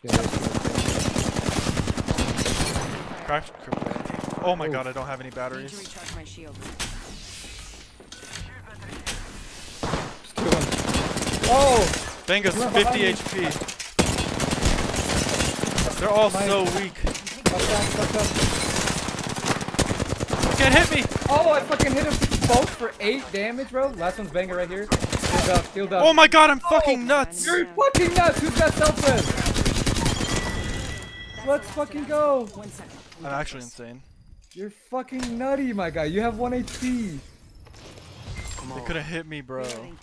Oh my Oh. god, I don't have any batteries. recharge my shield. Just kill him. Oh! Benga's 50. HP. They're all so weak. Fuck that, fuck that. Can't hit me! Oh, I fucking hit him both for 8 damage, bro. Last one's banger right here. Shield up, shield up. Oh my god, I'm oh, fucking nuts! You're fucking nuts! Who's got self res? Let's fucking go! I'm actually insane. You're fucking nutty, my guy. You have 1 HP. They could have hit me, bro. Reloading.